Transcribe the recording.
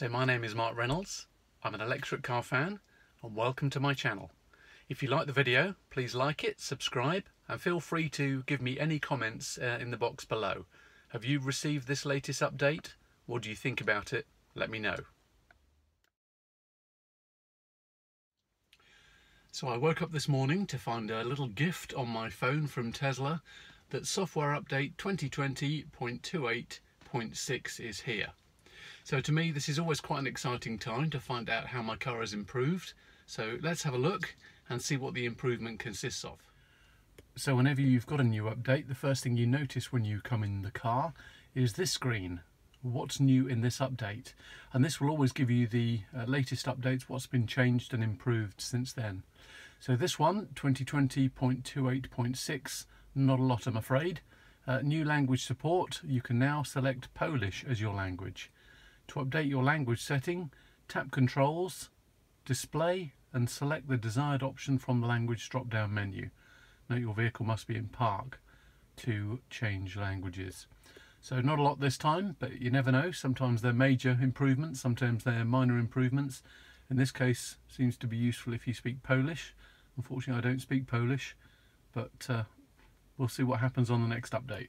So my name is Mark Reynolds, I'm an electric car fan and welcome to my channel. If you like the video, please like it, subscribe and feel free to give me any comments uh, in the box below. Have you received this latest update? What do you think about it? Let me know. So I woke up this morning to find a little gift on my phone from Tesla that software update 2020.28.6 is here. So to me this is always quite an exciting time to find out how my car has improved. So let's have a look and see what the improvement consists of. So whenever you've got a new update, the first thing you notice when you come in the car is this screen. What's new in this update? And this will always give you the uh, latest updates, what's been changed and improved since then. So this one, 2020.28.6, not a lot I'm afraid. Uh, new language support, you can now select Polish as your language. To update your language setting, tap Controls, Display and select the desired option from the language drop-down menu. Note your vehicle must be in park to change languages. So not a lot this time, but you never know. Sometimes they're major improvements, sometimes they're minor improvements. In this case, seems to be useful if you speak Polish. Unfortunately, I don't speak Polish, but uh, we'll see what happens on the next update.